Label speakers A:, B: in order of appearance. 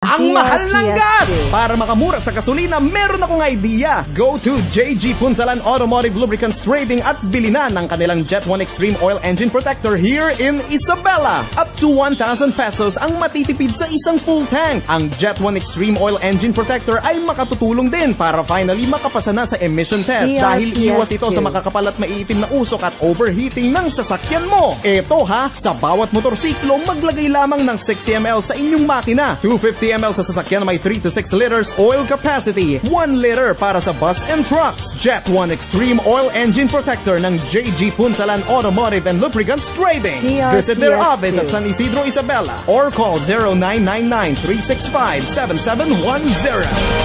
A: Ang mahal ng gas! Para makamura sa gasolina, meron akong idea. Go to JG Punsalan Automotive Lubricants Trading at bili na ng kanilang Jet 1 Extreme Oil Engine Protector here in Isabela. Up to 1,000 pesos ang matitipid sa isang full tank. Ang Jet 1 Extreme Oil Engine Protector ay makatutulong din para finally makapasa na sa emission test
B: DRPSQ.
A: dahil iwas ito sa makakapal at maiitim na usok at overheating ng sasakyan mo. Ito ha, sa bawat motorsiklo, maglagay lamang ng 60 ml sa inyong makina. 250 ml sa sasakyan na may 3 to 6 liters oil capacity. 1 liter para sa bus and trucks. Jet 1 Extreme Oil Engine Protector ng JG Punsalan Automotive and Lubricants Trading. Visit their office at San Isidro, Isabela or call 0999 365 7710.